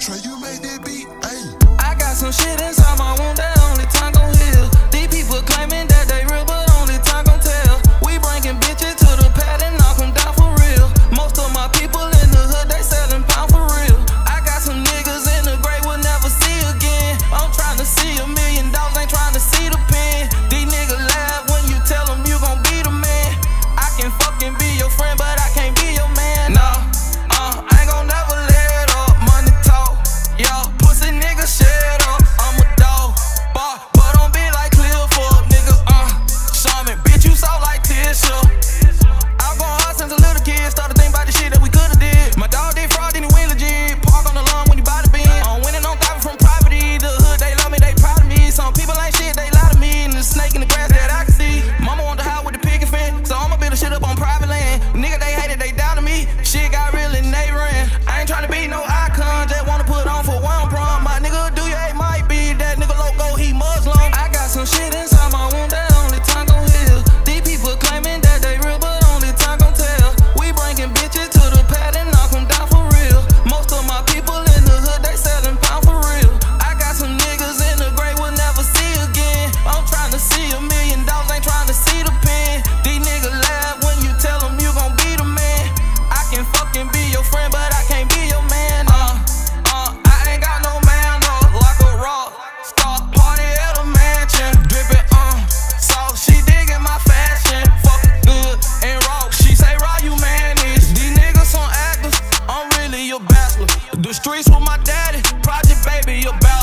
Trey, you made it beat, ayy. I got some shit inside my wound my daddy, Project Baby, about